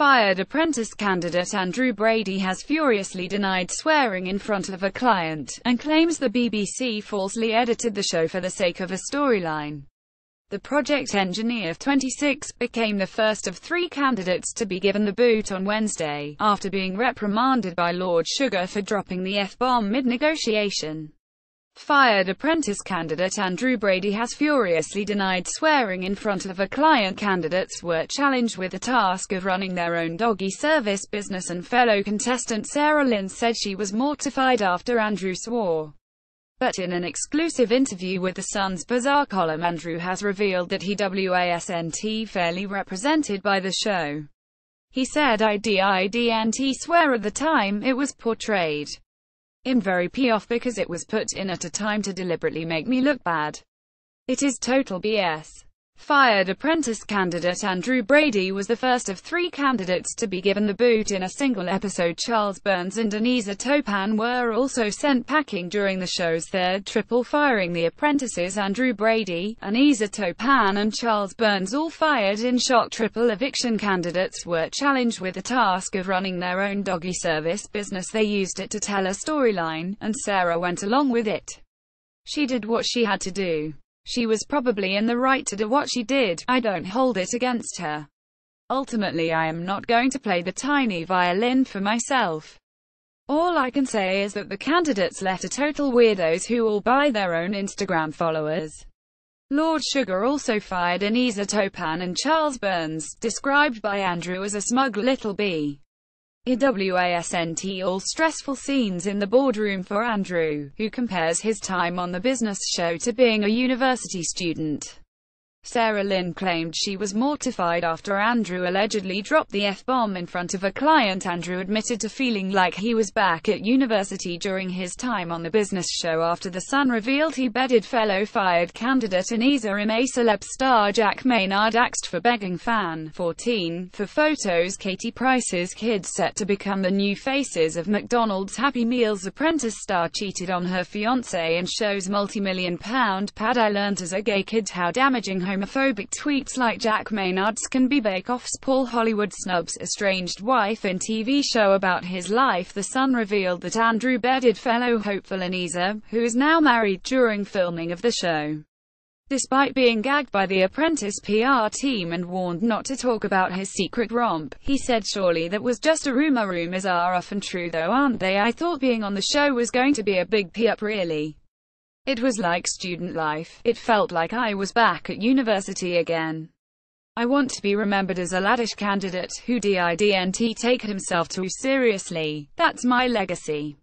Fired apprentice candidate Andrew Brady has furiously denied swearing in front of a client, and claims the BBC falsely edited the show for the sake of a storyline. The project engineer, of 26, became the first of three candidates to be given the boot on Wednesday, after being reprimanded by Lord Sugar for dropping the F-bomb mid-negotiation. Fired apprentice candidate Andrew Brady has furiously denied swearing in front of a client. Candidates were challenged with the task of running their own doggy service business and fellow contestant Sarah Lynn said she was mortified after Andrew swore. But in an exclusive interview with The Sun's Bizarre column Andrew has revealed that he wasn't fairly represented by the show. He said I didn't swear at the time it was portrayed in very p-off because it was put in at a time to deliberately make me look bad. It is total BS. Fired apprentice candidate Andrew Brady was the first of three candidates to be given the boot in a single episode. Charles Burns and Anisa Topan were also sent packing during the show's third triple firing. The apprentices Andrew Brady, Anisa Topan and Charles Burns all fired in shock. Triple eviction candidates were challenged with the task of running their own doggy service business. They used it to tell a storyline, and Sarah went along with it. She did what she had to do. She was probably in the right to do what she did, I don't hold it against her. Ultimately I am not going to play the tiny violin for myself. All I can say is that the candidates left are total weirdos who all buy their own Instagram followers. Lord Sugar also fired Anisa Topan and Charles Burns, described by Andrew as a smug little bee. EWASNT all stressful scenes in the boardroom for Andrew, who compares his time on the business show to being a university student. Sarah Lynn claimed she was mortified after Andrew allegedly dropped the F-bomb in front of a client. Andrew admitted to feeling like he was back at university during his time on the business show after The Sun revealed he bedded fellow fired candidate Anisa Im a celeb star Jack Maynard axed for begging fan. 14 for photos Katie Price's kids set to become the new faces of McDonald's Happy Meals apprentice star cheated on her fiancé and shows multi-million pound pad. I learned as a gay kid how damaging homophobic tweets like Jack Maynard's can be Bake-Off's Paul Hollywood snubs estranged wife in TV show about his life. The Sun revealed that Andrew bedded fellow hopeful Anisa, who is now married, during filming of the show. Despite being gagged by the Apprentice PR team and warned not to talk about his secret romp, he said surely that was just a rumor rumors are often true though aren't they I thought being on the show was going to be a big p-up really. It was like student life, it felt like I was back at university again. I want to be remembered as a laddish candidate who didn't take himself too seriously, that's my legacy.